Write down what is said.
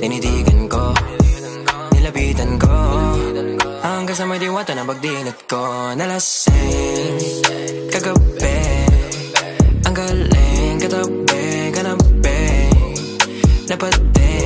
Tinitigan ko Nilapitan ko. Hanggang sa may diwata na pagdinat ko Nalasing Kagabi Ang galing Katabi Kanabi. Dapat